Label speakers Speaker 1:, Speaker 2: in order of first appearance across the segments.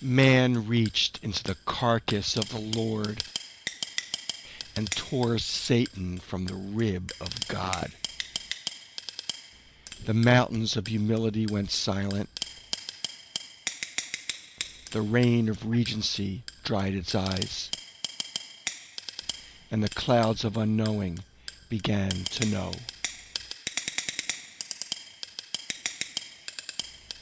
Speaker 1: Man reached into the carcass of the Lord and tore Satan from the rib of God. The mountains of humility went silent. The rain of regency dried its eyes. And the clouds of unknowing began to know.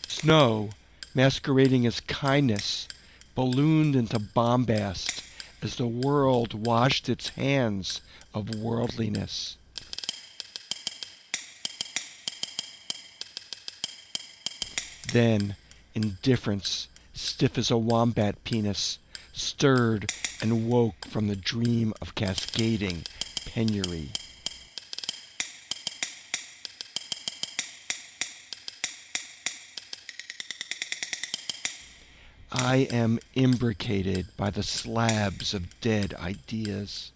Speaker 1: Snow, masquerading as kindness, ballooned into bombast as the world washed its hands of worldliness. Then, indifference, stiff as a wombat penis, stirred and woke from the dream of cascading penury. I am imbricated by the slabs of dead ideas.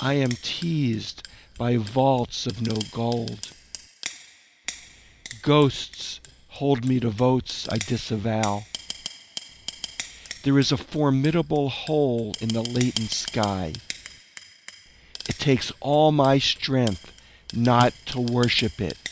Speaker 1: I am teased by vaults of no gold. Ghosts hold me to votes I disavow. There is a formidable hole in the latent sky. It takes all my strength not to worship it.